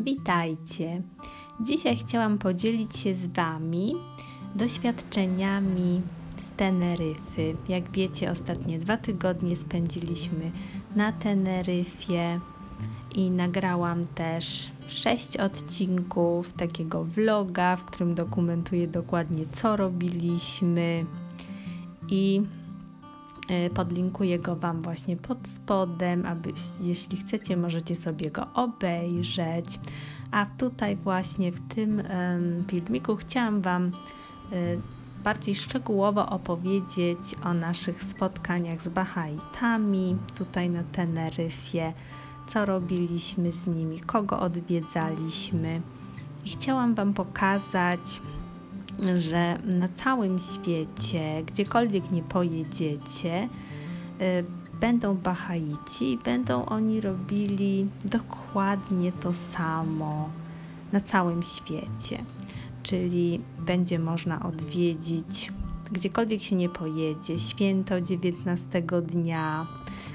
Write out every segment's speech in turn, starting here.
Witajcie! Dzisiaj chciałam podzielić się z Wami doświadczeniami z Teneryfy. Jak wiecie, ostatnie dwa tygodnie spędziliśmy na Teneryfie i nagrałam też sześć odcinków takiego vloga, w którym dokumentuję dokładnie co robiliśmy i podlinkuję go Wam właśnie pod spodem, aby jeśli chcecie możecie sobie go obejrzeć. A tutaj właśnie w tym filmiku chciałam Wam e, bardziej szczegółowo opowiedzieć o naszych spotkaniach z Bahaitami tutaj na Teneryfie, co robiliśmy z nimi, kogo odwiedzaliśmy. I chciałam Wam pokazać, że na całym świecie, gdziekolwiek nie pojedziecie, y, będą Bahaici i będą oni robili dokładnie to samo na całym świecie. Czyli będzie można odwiedzić, gdziekolwiek się nie pojedzie, święto 19 dnia,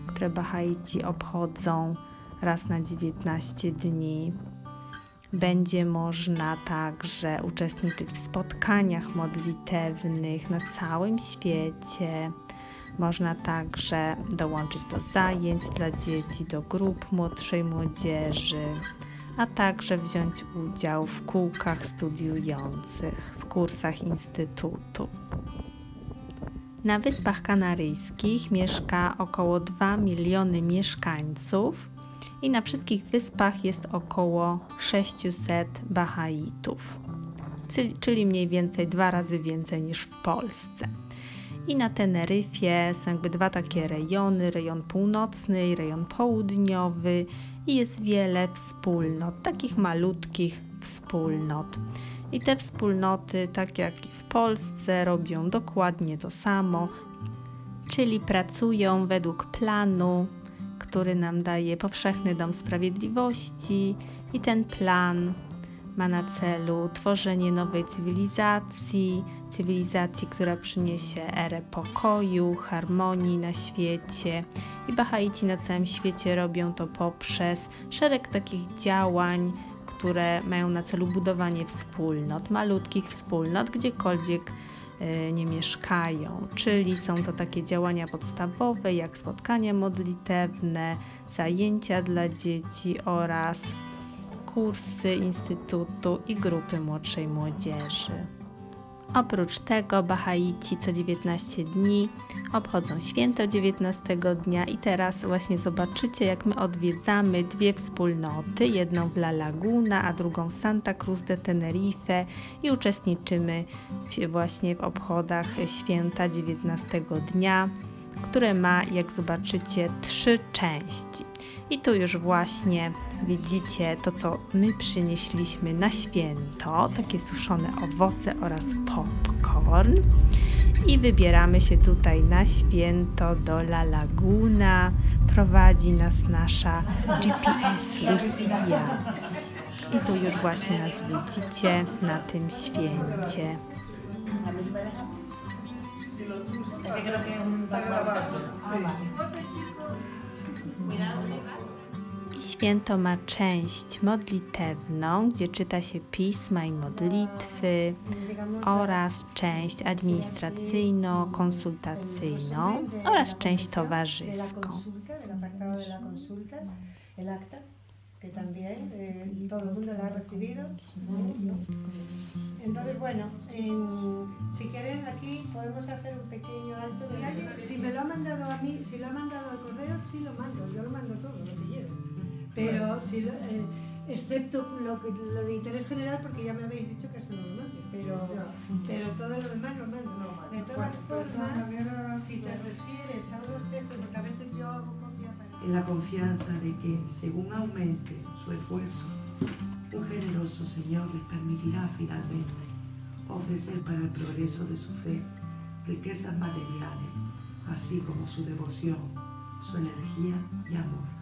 które Bahaici obchodzą raz na 19 dni. Będzie można także uczestniczyć w spotkaniach modlitewnych na całym świecie. Można także dołączyć do zajęć dla dzieci, do grup młodszej młodzieży, a także wziąć udział w kółkach studiujących, w kursach Instytutu. Na Wyspach Kanaryjskich mieszka około 2 miliony mieszkańców i na wszystkich wyspach jest około 600 Bahaitów, czyli mniej więcej dwa razy więcej niż w Polsce. I na Teneryfie są jakby dwa takie rejony, rejon północny i rejon południowy i jest wiele wspólnot, takich malutkich wspólnot. I te wspólnoty, tak jak w Polsce, robią dokładnie to samo, czyli pracują według planu, który nam daje Powszechny Dom Sprawiedliwości, i ten plan ma na celu tworzenie nowej cywilizacji, cywilizacji, która przyniesie erę pokoju, harmonii na świecie. I Bahaici na całym świecie robią to poprzez szereg takich działań, które mają na celu budowanie wspólnot, malutkich wspólnot, gdziekolwiek nie mieszkają. Czyli są to takie działania podstawowe, jak spotkania modlitewne, zajęcia dla dzieci oraz kursy Instytutu i grupy młodszej młodzieży. Oprócz tego Bahaici co 19 dni obchodzą święto 19 dnia. I teraz właśnie zobaczycie jak my odwiedzamy dwie wspólnoty, jedną w La Laguna, a drugą Santa Cruz de Tenerife. I uczestniczymy właśnie w obchodach święta 19 dnia, które ma jak zobaczycie trzy części. I tu już właśnie widzicie to, co my przynieśliśmy na święto, takie suszone owoce oraz popcorn. I wybieramy się tutaj na święto do La Laguna. Prowadzi nas nasza GPS Lucia. I tu już właśnie nas widzicie na tym święcie. Święto ma część modlitewną, gdzie czyta się pisma i modlitwy oraz część administracyjno-konsultacyjną oraz część towarzyską. Que también eh, todo el mundo la ha recibido. Entonces, bueno, si quieren aquí podemos hacer un pequeño alto de Si me lo ha mandado a mí, si lo ha mandado al correo, sí lo mando, yo lo mando todo, lo que quiero. Pero si eh, excepto lo, lo, de interés general, porque ya me habéis dicho que eso no lo mande, pero, pero todo lo demás lo mando. de todas formas, si te refieres a los textos, porque a veces yo hago. En la confianza de que, según aumente su esfuerzo, un generoso Señor les permitirá finalmente ofrecer para el progreso de su fe riquezas materiales, así como su devoción, su energía y amor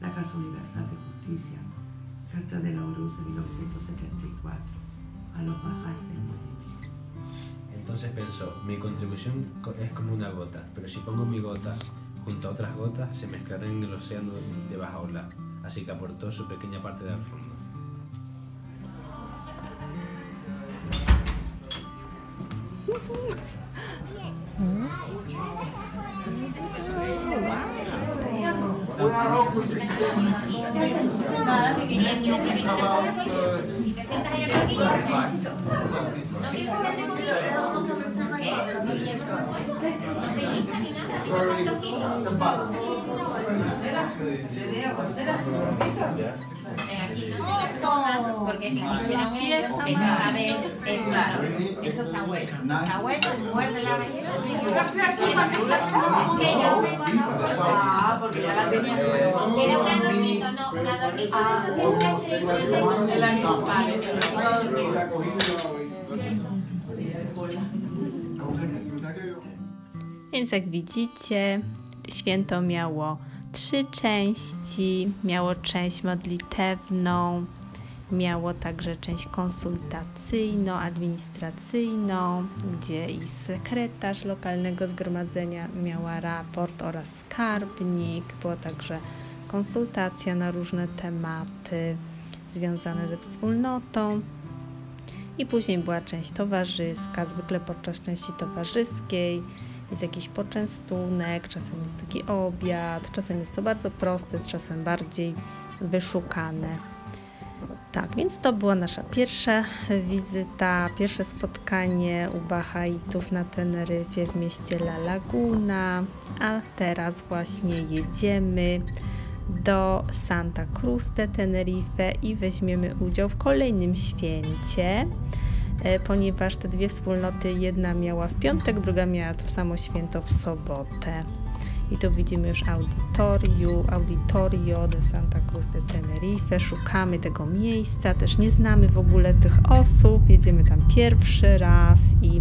la Casa Universal de Justicia, Carta de la ORUS de 1974, a los bajáis del mundo. Entonces pensó, mi contribución es como una gota, pero si pongo mi gota Junto a otras gotas se mezclarán en el océano de baja ola, así que aportó su pequeña parte del fondo. Porque hicieron esto, esta saber exacto. Esto está bueno. Está bueno, muerde la. Ah, porque ya la tenía. Era un adornito, no, un adornito Więc jak widzicie, święto miało trzy części. Miało część modlitewną, miało także część konsultacyjną, administracyjną, gdzie i sekretarz lokalnego zgromadzenia miała raport oraz skarbnik. Była także konsultacja na różne tematy związane ze wspólnotą. I później była część towarzyska, zwykle podczas części towarzyskiej jest jakiś poczęstunek, czasem jest taki obiad, czasem jest to bardzo proste, czasem bardziej wyszukane. Tak, więc to była nasza pierwsza wizyta, pierwsze spotkanie u Bahaitów na Teneryfie w mieście La Laguna, a teraz właśnie jedziemy do Santa Cruz de Tenerife i weźmiemy udział w kolejnym święcie, ponieważ te dwie wspólnoty, jedna miała w piątek, druga miała to samo święto w sobotę. I tu widzimy już auditorium, Auditorio de Santa Cruz de Tenerife. Szukamy tego miejsca, też nie znamy w ogóle tych osób. Jedziemy tam pierwszy raz i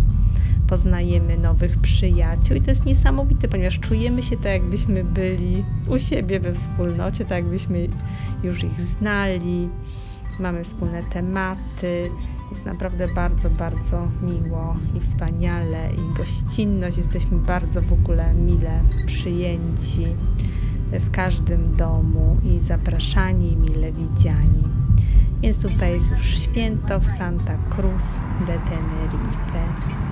poznajemy nowych przyjaciół. I to jest niesamowite, ponieważ czujemy się tak, jakbyśmy byli u siebie we wspólnocie, tak jakbyśmy już ich znali. Mamy wspólne tematy. Jest naprawdę bardzo, bardzo miło i wspaniale i gościnność. Jesteśmy bardzo w ogóle mile przyjęci w każdym domu i zapraszani, mile widziani. Więc tutaj jest już święto w Santa Cruz de Tenerife.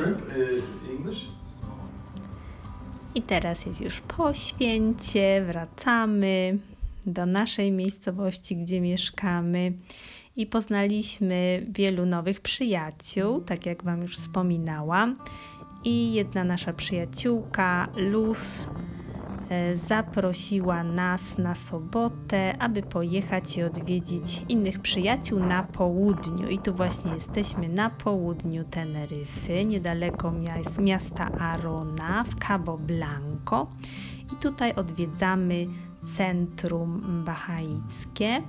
Uh, English. I teraz jest już po święcie, wracamy do naszej miejscowości, gdzie mieszkamy i poznaliśmy wielu nowych przyjaciół, tak jak Wam już wspominałam. I jedna nasza przyjaciółka, Luz, zaprosiła nas na sobotę, aby pojechać i odwiedzić innych przyjaciół na południu. I tu właśnie jesteśmy na południu Teneryfy, niedaleko mia- miasta Arona w Cabo Blanco. I tutaj odwiedzamy centrum bahaickie.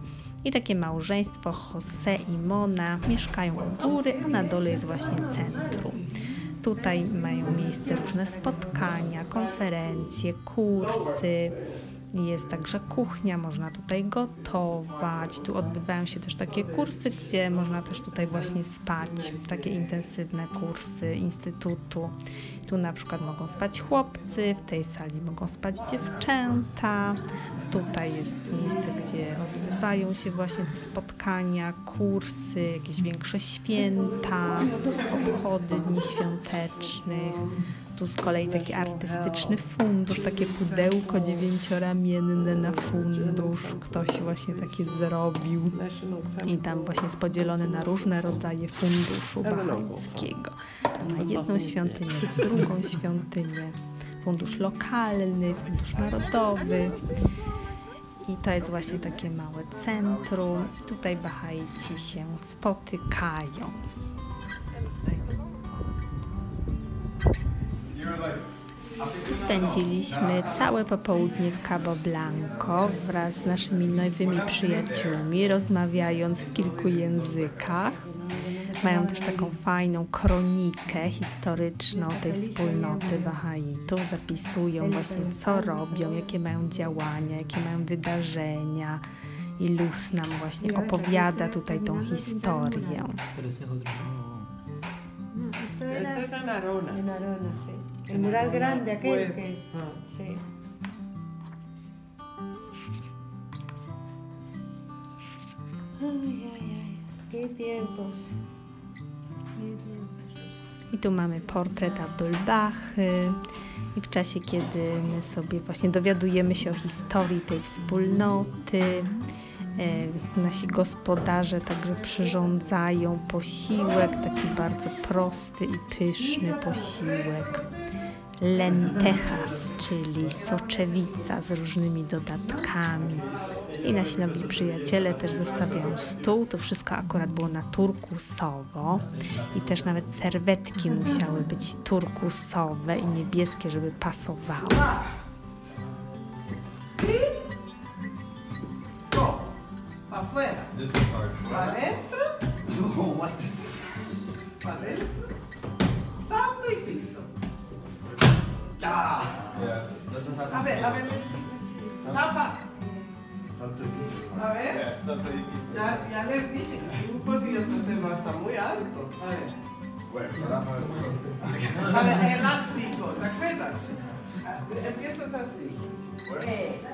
I takie małżeństwo Jose i Mona mieszkają u góry, a na dole jest właśnie centrum. Tutaj mają miejsce różne spotkania, konferencje, kursy. Jest także kuchnia, można tutaj gotować. Tu odbywają się też takie kursy, gdzie można też tutaj właśnie spać. Takie intensywne kursy instytutu. Tu na przykład mogą spać chłopcy, w tej sali mogą spać dziewczęta. Tutaj jest miejsce, gdzie odbywają się właśnie te spotkania, kursy, jakieś większe święta, obchody dni świątecznych. Tu z kolei taki artystyczny fundusz, takie pudełko dziewięcioramienne na fundusz. Ktoś właśnie takie zrobił. I tam właśnie jest podzielony na różne rodzaje funduszu bahaickiego. Na jedną świątynię, na drugą świątynię. Fundusz lokalny, fundusz narodowy. I to jest właśnie takie małe centrum. I tutaj Bahaici się spotykają. Spędziliśmy całe popołudnie w Cabo Blanco wraz z naszymi nowymi przyjaciółmi, rozmawiając w kilku językach. Mają też taką fajną kronikę historyczną tej wspólnoty Bahaitów. Zapisują właśnie, co robią, jakie mają działania, jakie mają wydarzenia. I Luz nam właśnie opowiada tutaj tą historię. Es en Arona. En Arona, sí. El En mural Arona, grande aquel pueblo. que... Ah. Sí. Ay, ay, ay. Qué tiempos. I tu mamy portret Abdul-Bahy. I w czasie, kiedy my sobie właśnie dowiadujemy się o historii tej wspólnoty, nasi gospodarze także przyrządzają posiłek, taki bardzo prosty i pyszny posiłek. Lentejas, czyli soczewica z różnymi dodatkami. I nasi nowli przyjaciele też zostawiają stół. To wszystko akurat było na turkusowo. I też nawet serwetki musiały być turkusowe i niebieskie, żeby pasowały. afuera. Para adentro. Para adentro. Salto y piso. Ah. A ver, a ver. Rafa. Salto y piso. A ver. Ya, ya les dije. Un que yo se no está muy alto. A ver. Bueno, A ver, elástico, ¿te acuerdas? Empiezas así.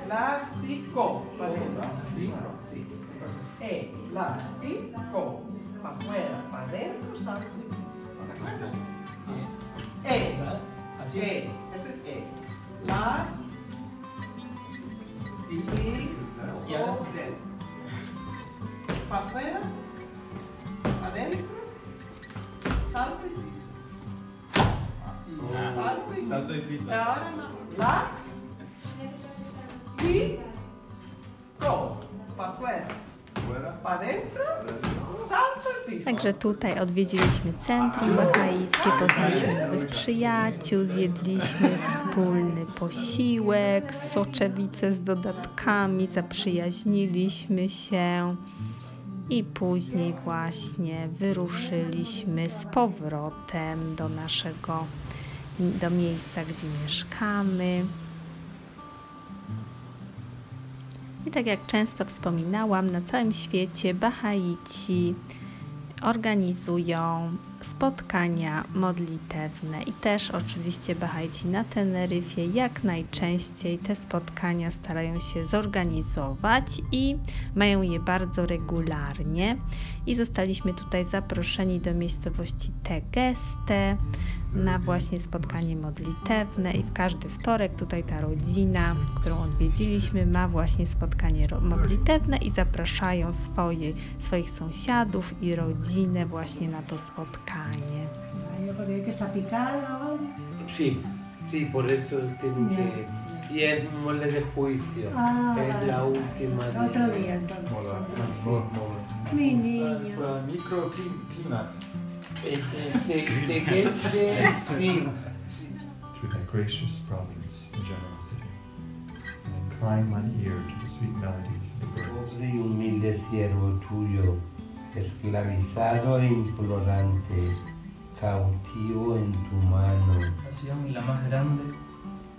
Elástico. Vale. Elástico. Sí entonces te, eh, eh, eh. las, ti, co. Para afuera, para adentro, salto y ¿Te acuerdas? E. Así. E. Este es E. Las, ti, co. Para afuera, para adentro, salto y pisa. Salto y pisa. Salto y. Ahora. Las. Także tutaj odwiedziliśmy centrum bahaickie, poznaliśmy nowych przyjaciół, zjedliśmy wspólny posiłek, soczewicę z dodatkami, zaprzyjaźniliśmy się i później właśnie wyruszyliśmy z powrotem do naszego, do miejsca, gdzie mieszkamy. I tak jak często wspominałam, na całym świecie Bahaici organizują spotkania modlitewne i też oczywiście Bahaici na Teneryfie. Jak najczęściej te spotkania starają się zorganizować i mają je bardzo regularnie. I zostaliśmy tutaj zaproszeni do miejscowości Tegeste na właśnie spotkanie modlitewne i w każdy wtorek tutaj ta rodzina, którą odwiedziliśmy ma właśnie spotkanie modlitewne i zapraszają swoje, swoich sąsiadów i rodzinę właśnie na to spotkanie. Ahora. Sí, sí, por eso tengo Ya. que... Y es mole de juicio. Ah, es la última Otro día entonces. Mi niño. Microclimat. Es- De, de que este, sí. to thy gracious providence and generosity, and incline mine ear to the sweet melodies of the birds. Pobre y humilde siervo tuyo, esclavizado e implorante, cautivo en tu mano. y la más grande,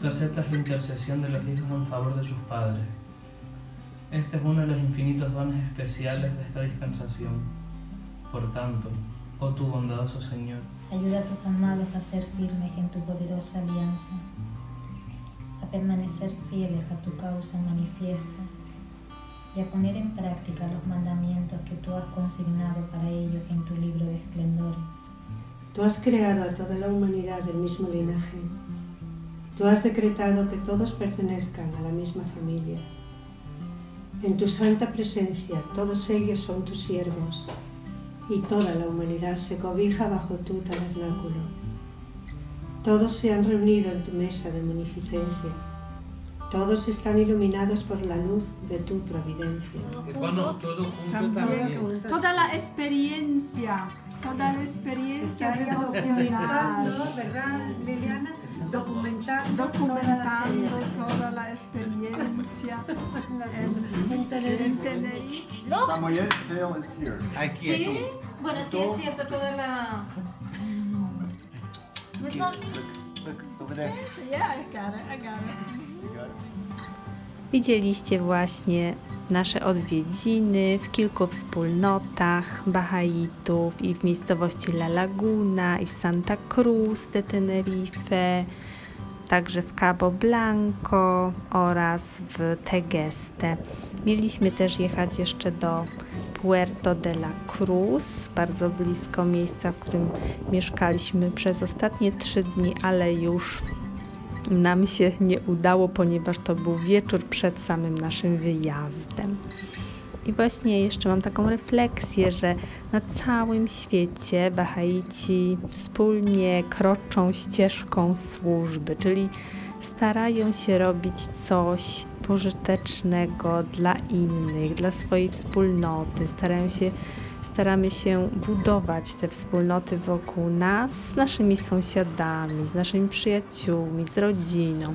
tú aceptas la intercesión de los hijos en favor de sus padres. Este es uno de los infinitos dones especiales de esta dispensación. Por tanto, oh tu bondadoso Señor, Ayuda a tus amados a ser firmes en tu poderosa alianza, a permanecer fieles a tu causa manifiesta y a poner en práctica los mandamientos que tú has consignado para ellos en tu libro de esplendores. Tú has creado a toda la humanidad del mismo linaje. Tú has decretado que todos pertenezcan a la misma familia. En tu santa presencia todos ellos son tus siervos y toda la humanidad se cobija bajo tu tabernáculo. Todos se han reunido en tu mesa de munificencia. Todos están iluminados por la luz de tu providencia. Bueno, todo junto también. Toda la experiencia, toda la experiencia devocional, documentando, ¿verdad, Liliana? Documentando, toda la experiencia. En en, Tenerife. en Tenerife. Samoyed tail is here. Aquí Sí, bueno, sí es cierto, toda la... Look, look, look over there. Yeah, I got it, I got it. You got it? Widzieliście właśnie nasze odwiedziny w kilku wspólnotach Bahaitów i w miejscowości La Laguna i w Santa Cruz de Tenerife, także w Cabo Blanco oraz w Tegeste. Mieliśmy też jechać jeszcze do Puerto de la Cruz, bardzo blisko miejsca, w którym mieszkaliśmy przez ostatnie trzy dni, ale już nam się nie udało, ponieważ to był wieczór przed samym naszym wyjazdem. I właśnie jeszcze mam taką refleksję, że na całym świecie Bahaici wspólnie kroczą ścieżką służby, czyli starają się robić coś pożytecznego dla innych, dla swojej wspólnoty, starają się staramy się budować te wspólnoty wokół nas, z naszymi sąsiadami, z naszymi przyjaciółmi, z rodziną.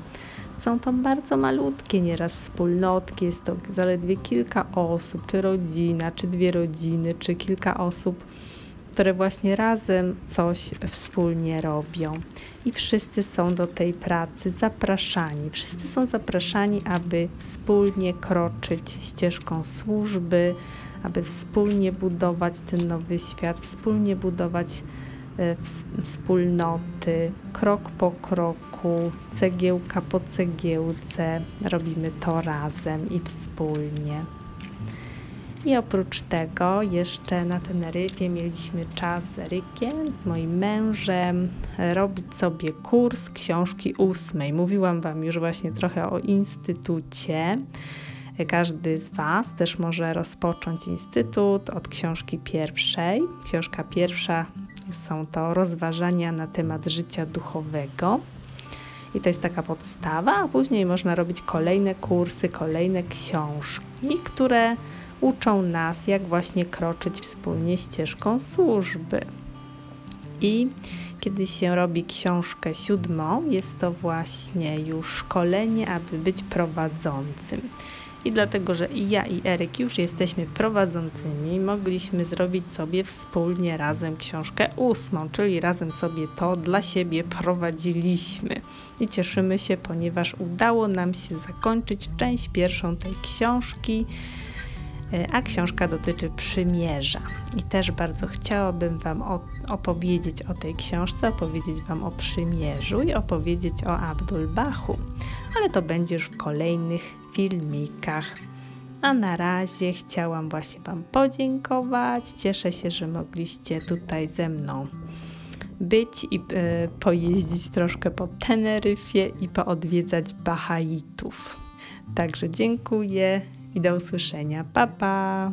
Są to bardzo malutkie nieraz wspólnotki, jest to zaledwie kilka osób, czy rodzina, czy dwie rodziny, czy kilka osób, które właśnie razem coś wspólnie robią. I wszyscy są do tej pracy zapraszani. Wszyscy są zapraszani, aby wspólnie kroczyć ścieżką służby, aby wspólnie budować ten nowy świat, wspólnie budować wspólnoty, krok po kroku, cegiełka po cegiełce. Robimy to razem i wspólnie. I oprócz tego jeszcze na Teneryfie mieliśmy czas z Erykiem, z moim mężem, robić sobie kurs książki ósmej. Mówiłam Wam już właśnie trochę o instytucie. Każdy z Was też może rozpocząć instytut od książki pierwszej. Książka pierwsza są to rozważania na temat życia duchowego. I to jest taka podstawa, a później można robić kolejne kursy, kolejne książki, które uczą nas, jak właśnie kroczyć wspólnie ścieżką służby. I kiedy się robi książkę siódmą, jest to właśnie już szkolenie, aby być prowadzącym. I dlatego, że i ja i Eryk już jesteśmy prowadzącymi, mogliśmy zrobić sobie wspólnie razem książkę ósmą, czyli razem sobie to dla siebie prowadziliśmy. I cieszymy się, ponieważ udało nam się zakończyć część pierwszą tej książki e, a książka dotyczy przymierza. I też bardzo chciałabym Wam opowiedzieć o tej książce, opowiedzieć Wam o przymierzu i opowiedzieć o Abdul Bachu, ale to będzie już w kolejnych filmikach. A na razie chciałam właśnie Wam podziękować. Cieszę się, że mogliście tutaj ze mną być i e, pojeździć troszkę po Teneryfie i poodwiedzać Bahaitów. Także dziękuję i do usłyszenia. Pa, pa!